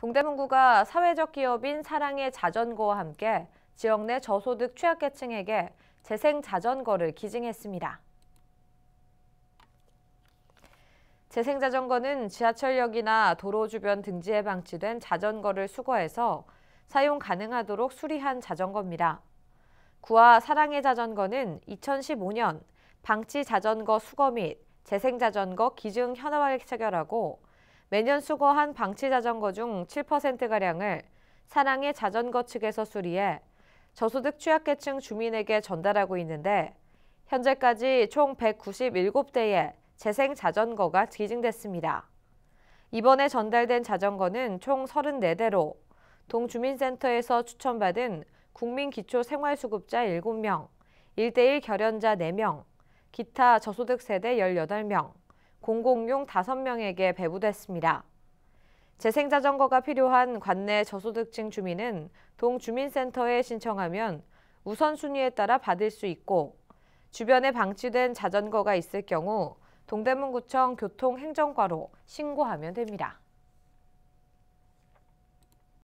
동대문구가 사회적 기업인 사랑의 자전거와 함께 지역 내 저소득 취약계층에게 재생 자전거를 기증했습니다. 재생 자전거는 지하철역이나 도로 주변 등지에 방치된 자전거를 수거해서 사용 가능하도록 수리한 자전거입니다. 구와 사랑의 자전거는 2015년 방치 자전거 수거 및 재생 자전거 기증 현황을 체결하고 매년 수거한 방치 자전거 중 7%가량을 사랑의 자전거 측에서 수리해 저소득 취약계층 주민에게 전달하고 있는데 현재까지 총 197대의 재생 자전거가 기증됐습니다. 이번에 전달된 자전거는 총 34대로 동주민센터에서 추천받은 국민기초생활수급자 7명, 1대1 결연자 4명, 기타 저소득 세대 18명, 공공용 5명에게 배부됐습니다. 재생자전거가 필요한 관내 저소득층 주민은 동주민센터에 신청하면 우선순위에 따라 받을 수 있고 주변에 방치된 자전거가 있을 경우 동대문구청 교통행정과로 신고하면 됩니다.